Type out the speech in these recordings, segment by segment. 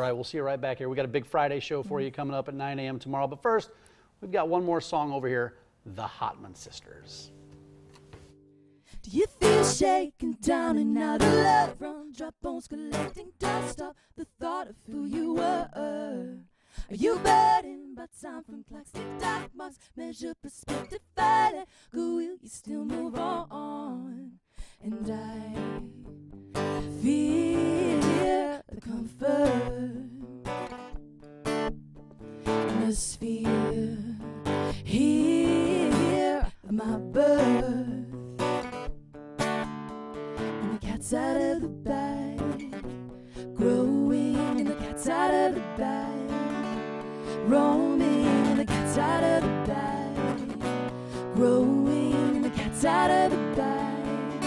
All right, we'll see you right back here. We got a big Friday show for you coming up at 9 a.m. tomorrow. But first, we've got one more song over here The Hottman Sisters. Do you feel shaken down and out of love from drop bones collecting dust off the thought of who you were? Are you burdened by time from clocks tick tock marks? Measure perspective, fight Go will you still in the sphere here my birth. And the cat's out of the bag, growing, and the cat's out of the bag, roaming, and the cat's out of the bag, growing, and the cat's out of the bag,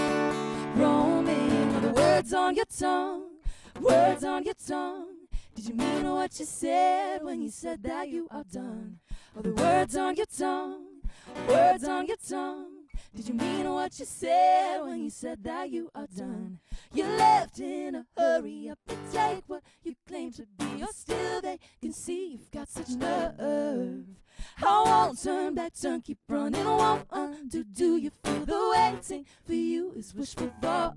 roaming. Are the words on your tongue, words on your tongue. Did you mean what you said when you said that you are done? Are the words on your tongue, words on your tongue? Did you mean what you said when you said that you are done? You left in a hurry up to take what you claim to be. You're still they can see you've got such nerve. I won't turn back, turn, keep running, won't undo. Do you feel the waiting for you is wishful thought?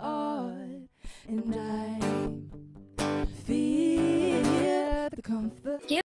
month. Give